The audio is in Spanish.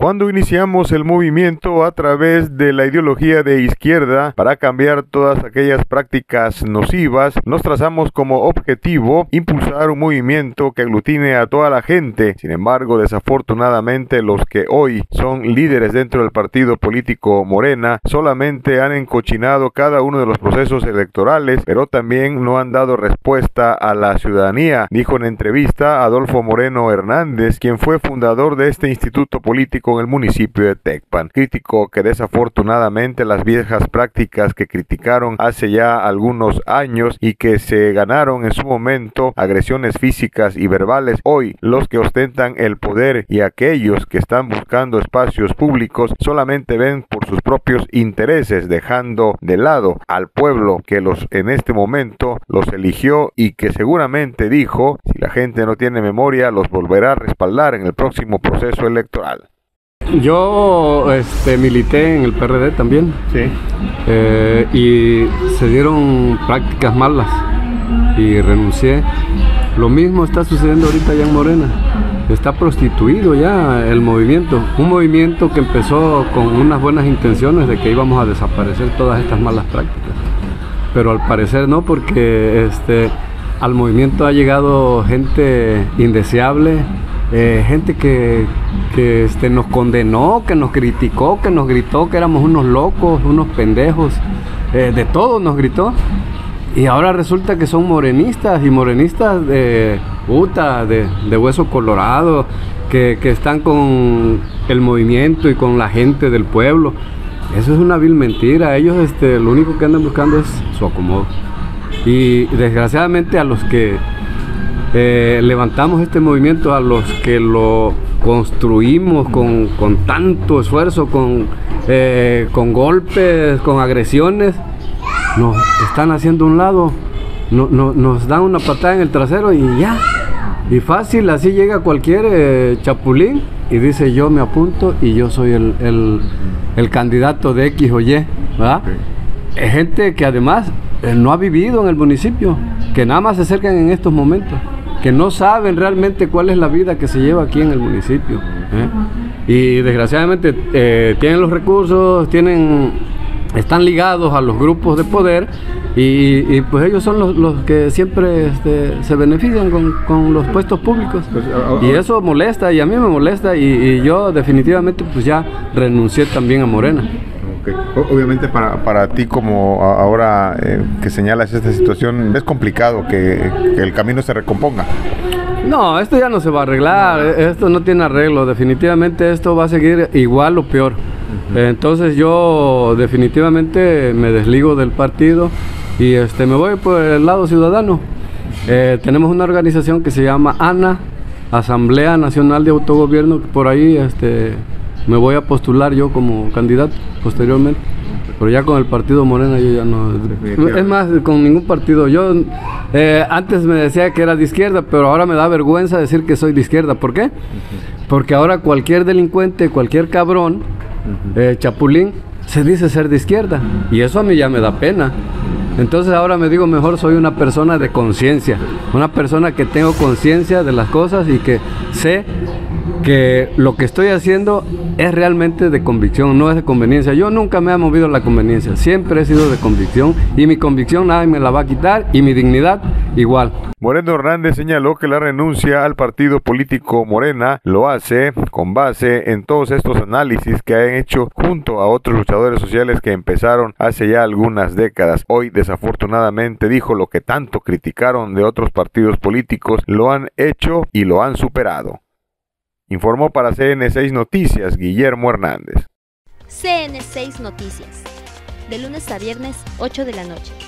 Cuando iniciamos el movimiento a través de la ideología de izquierda para cambiar todas aquellas prácticas nocivas, nos trazamos como objetivo impulsar un movimiento que aglutine a toda la gente. Sin embargo, desafortunadamente los que hoy son líderes dentro del partido político Morena solamente han encochinado cada uno de los procesos electorales, pero también no han dado respuesta a la ciudadanía, dijo en entrevista Adolfo Moreno Hernández, quien fue fundador de este instituto político con el municipio de Tecpan. Criticó que desafortunadamente las viejas prácticas que criticaron hace ya algunos años y que se ganaron en su momento agresiones físicas y verbales, hoy los que ostentan el poder y aquellos que están buscando espacios públicos solamente ven por sus propios intereses, dejando de lado al pueblo que los en este momento los eligió y que seguramente dijo, si la gente no tiene memoria, los volverá a respaldar en el próximo proceso electoral. Yo este, milité en el PRD también. Sí. Eh, y se dieron prácticas malas y renuncié. Lo mismo está sucediendo ahorita ya en Morena. Está prostituido ya el movimiento. Un movimiento que empezó con unas buenas intenciones de que íbamos a desaparecer todas estas malas prácticas. Pero al parecer no, porque este, al movimiento ha llegado gente indeseable, eh, gente que, este, nos condenó, que nos criticó, que nos gritó que éramos unos locos, unos pendejos, eh, de todo nos gritó. Y ahora resulta que son morenistas y morenistas de puta, de, hueso colorado, que, están con el movimiento y con la gente del pueblo. Eso es una vil mentira. Ellos este, lo único que andan buscando es su acomodo. Y desgraciadamente a los que eh, levantamos este movimiento a los que lo construimos con, tanto esfuerzo, con, eh, con golpes, con agresiones, nos están haciendo un lado, nos dan una patada en el trasero y ya. Y fácil, así llega cualquier eh, chapulín y dice yo me apunto y yo soy el, candidato de X o Y. Es gente que además no ha vivido en el municipio, que nada más se acercan en estos momentos que no saben realmente cuál es la vida que se lleva aquí en el municipio. ¿eh? Y desgraciadamente eh, tienen los recursos, tienen, están ligados a los grupos de poder y, pues ellos son los, que siempre este, se benefician con, los puestos públicos. Pues, y eso molesta y a mí me molesta y, y yo definitivamente pues ya renuncié también a Morena. Obviamente para, para ti como ahora eh, que señalas esta situación, es complicado que, el camino se recomponga. No, esto ya no se va a arreglar, esto no tiene arreglo, definitivamente esto va a seguir igual o peor. Entonces yo definitivamente me desligo del partido y este, me voy por el lado ciudadano. Eh, tenemos una organización que se llama ANA, Asamblea Nacional de Autogobierno, por ahí este, me voy a postular yo como candidato posteriormente. Pero ya con el partido Morena yo ya no. Es más, con ningún partido. Yo eh, antes me decía que era de izquierda, pero ahora me da vergüenza decir que soy de izquierda. ¿Por qué? Porque ahora cualquier delincuente, cualquier cabrón, eh, chapulín, se dice ser de izquierda. Y eso a mí ya me da pena. Entonces ahora me digo mejor soy una persona de conciencia, una persona que tengo conciencia de las cosas y que sé que lo que estoy haciendo es realmente de convicción, no es de conveniencia. Yo nunca me he movido la conveniencia, siempre he sido de convicción y mi convicción nadie me la va a quitar y mi dignidad igual. Moreno Hernández señaló que la renuncia al partido político Morena lo hace con base en todos estos análisis que han hecho junto a otros luchadores sociales que empezaron hace ya algunas décadas. Hoy desafortunadamente dijo lo que tanto criticaron de otros partidos políticos, lo han hecho y lo han superado. Informó para CN6 Noticias Guillermo Hernández. CN6 Noticias, de lunes a viernes, 8 de la noche.